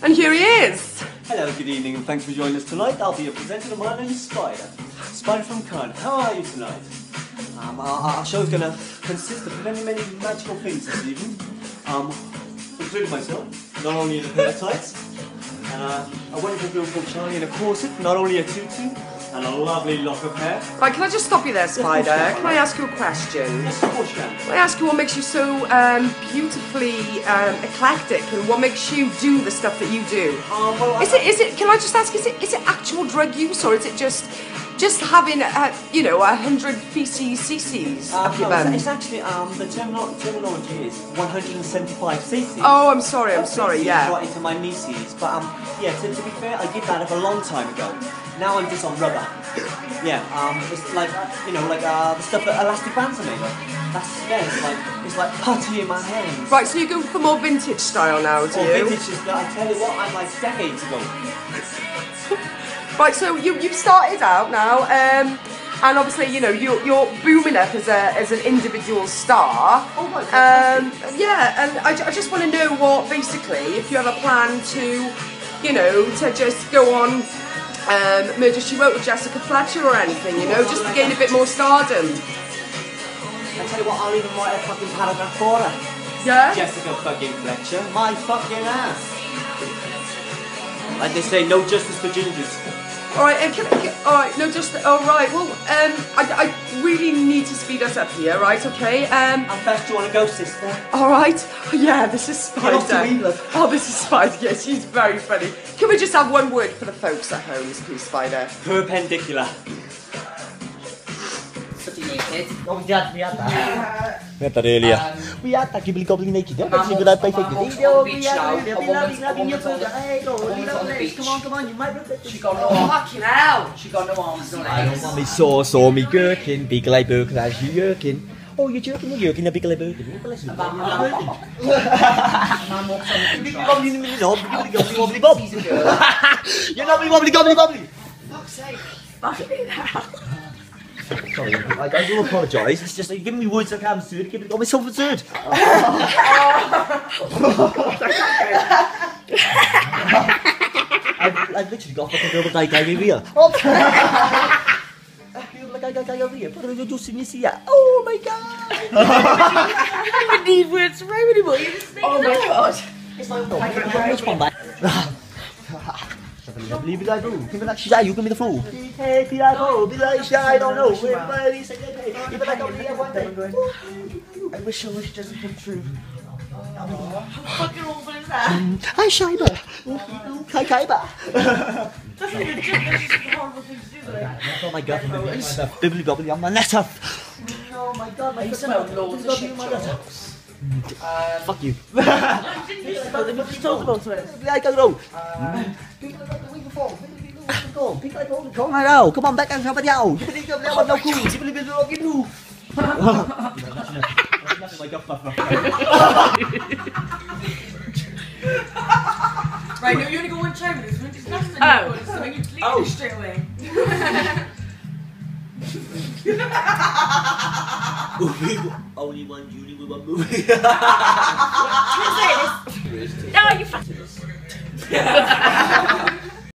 And here he is. Hello, good evening, and thanks for joining us tonight. I'll be your presenter, my name is Spider. Spider from Kern. How are you tonight? Um, our, our show's going to consist of many, many magical things this evening, um, including myself, not only in a pair of tights, uh, a wonderful girl called Charlie in a corset, not only a tutu, and a lovely lock of hair. Right, can I just stop you there, Spider? Can I ask you a question? Yes, of course you can. Can I ask you what makes you so um, beautifully um, eclectic, and what makes you do the stuff that you do? Um, well, Is it? Is it? Can I just ask? Is it? Is it actual drug use, or is it just, just having, uh, you know, a hundred feces cc's Uh, up your bum? it's actually, um, the termino- terminology is 175 cc. Oh, I'm sorry. I'm sorry. Yeah. Right into my nieces, but um, yeah. To, to be fair, I did that a long time ago. Now I'm just on rubber. Yeah. Um, it's like you know, like uh, the stuff that elastic bands are made of. That's yeah. It's like it's like putty in my hands. Right. So you go for more vintage style now, do Or you? vintage is I tell you what, I'm like decades ago. Right, so you you've started out now, um, and obviously you know you're you're booming up as a as an individual star. Oh, right, Um, yeah, and I, ju- I just want to know what basically if you have a plan to, you know, to just go on. Um, Murder She Wrote with Jessica Fletcher or anything, you know, just to gain a bit more stardom. I tell you what, I'll even write a fucking paragraph for her. Yeah? Jessica fucking Fletcher, my fucking ass. Like they say, no justice for gingers. Alright, and can, can, alright, no, just, alright, well, um, I, I really need to speed us up here, right, okay? Um, How fast do you want to go, sister? Alright, yeah, this is Get off Spider. England. Oh, this is Spider, yeah, she's very funny. Can we just have one word for the folks at home, please, Spider? Perpendicular. Pretty naked. Oh, we had, we had that. We had that earlier. Um, We had that gibbly gobbly naked. I'm on- good. I play I'm on- fake. on the beach now. Lovely, A lovely, woman's- lovely, a woman's lovely, on the- Hey, go, a woman's on the lovely. beach. Come on, come on, you might look She got no fucking hell. She got no arms, no I don't legs. want me sauce or me gherkin, big like as you gherkin. Oh, you're jerking, you're jerking, a big like Birkin. You're listen, Man walks on the gobbly, gobbly, gobbly, wobbly bob. She's a girl. You're not me wobbly gobbly gobbly. Fuck's sake. Sorry, I, I do apologise. It's just like, give me words like I'm absurd, gibbly gobbly, so absurd. I've, I've literally got fucking girl like guy over here. Like I got guy over here. Put her just in your see Oh my god! I need words for anymore. You just Oh my god. It's my own Which one, mate? Leave it like bro. Give me like she's you give me the fool. Hey, be like oh, be like shy, I don't know. Everybody say hey, hey. Even like I'll be one day. I wish I wish it doesn't come true. How fucking awful is that? Hi, Shiba. Hi, Kaiba. That's not even a joke. That's just a horrible thing to do. Like, Oh my god, bibbly bobbly on my letter. Oh my god, my I used to foot know loads smell. of shit jokes. Um, Fuck you. I didn't used to know them, but you talk about it. I can go. People like the week before. Go, people like the Come on now. Come on back and somebody out. People like the no cool. People like the rock you. Right, no, you only go one time with this one. It's nothing. Oh. Oh. So you leave Oh. it straight away. Only one Julie with one movie. No, you fucking.